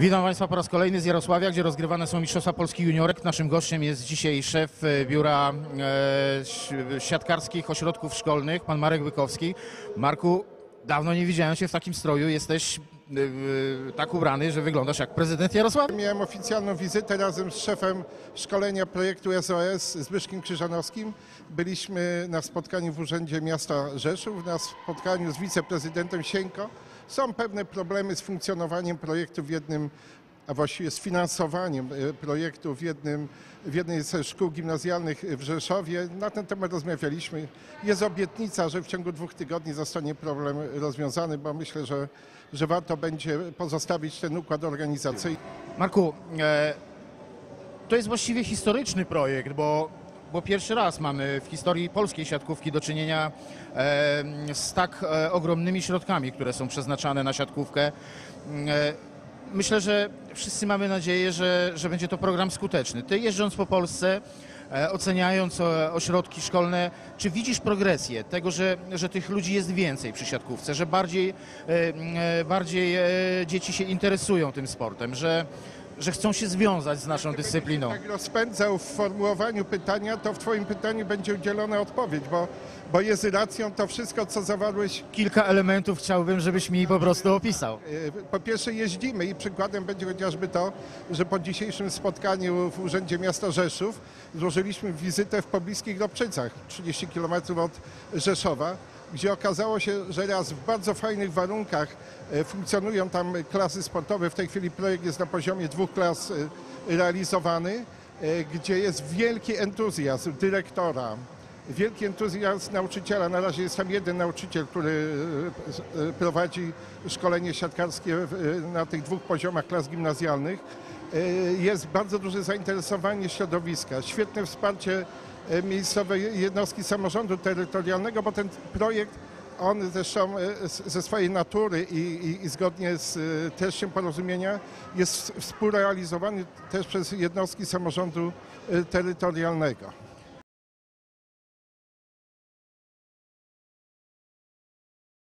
Witam Państwa po raz kolejny z Jarosławia, gdzie rozgrywane są Mistrzostwa Polski Juniorek. Naszym gościem jest dzisiaj szef e, Biura e, Siatkarskich Ośrodków Szkolnych, pan Marek Bykowski. Marku, dawno nie widziałem się w takim stroju. Jesteś e, tak ubrany, że wyglądasz jak prezydent Jarosławia. Miałem oficjalną wizytę razem z szefem szkolenia projektu SOS Zbyszkiem Krzyżanowskim. Byliśmy na spotkaniu w Urzędzie Miasta Rzeszów, na spotkaniu z wiceprezydentem Sieńko. Są pewne problemy z funkcjonowaniem projektu w jednym, a właściwie z finansowaniem e, projektu w, jednym, w jednej ze szkół gimnazjalnych w Rzeszowie. Na ten temat rozmawialiśmy. Jest obietnica, że w ciągu dwóch tygodni zostanie problem rozwiązany, bo myślę, że, że warto będzie pozostawić ten układ organizacyjny. Marku, e, to jest właściwie historyczny projekt, bo, bo pierwszy raz mamy w historii polskiej siatkówki do czynienia z tak e, ogromnymi środkami, które są przeznaczane na siatkówkę. E, myślę, że wszyscy mamy nadzieję, że, że będzie to program skuteczny. Ty jeżdżąc po Polsce, e, oceniając ośrodki szkolne, czy widzisz progresję tego, że, że tych ludzi jest więcej przy siatkówce, że bardziej, bardziej dzieci się interesują tym sportem, że, że chcą się związać z naszą dyscypliną? tak rozpędzał w formułowaniu pytania, to w Twoim pytaniu będzie udzielona odpowiedź, bo, bo jest racją to wszystko, co zawarłeś. Kilka elementów chciałbym, żebyś mi po prostu opisał. E, Po pierwsze jeździmy i przykładem będzie chociażby to, że po dzisiejszym spotkaniu w Urzędzie Miasta Rzeszów złożyliśmy wizytę w pobliskich Dobczycach, 30 km od Rzeszowa, gdzie okazało się, że raz w bardzo fajnych warunkach e, funkcjonują tam klasy sportowe. W tej chwili projekt jest na poziomie dwóch klas e, realizowany, e, gdzie jest wielki entuzjazm dyrektora, wielki entuzjazm nauczyciela. Na razie jest tam jeden nauczyciel, który prowadzi szkolenie siatkarskie na tych dwóch poziomach klas gimnazjalnych. E, Jest bardzo duże zainteresowanie środowiska, świetne wsparcie e, miejscowej jednostki samorządu terytorialnego, bo ten projekt on zresztą e, ze swojej natury i, i, i zgodnie z treścią porozumienia jest współrealizowany też przez jednostki samorządu terytorialnego.